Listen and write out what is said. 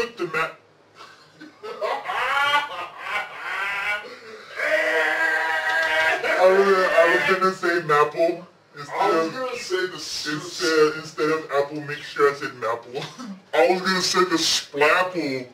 put the map. I was, gonna say Maple instead I was of gonna say the instead instead of apple. Make sure I said Maple. I was gonna say the Splapple.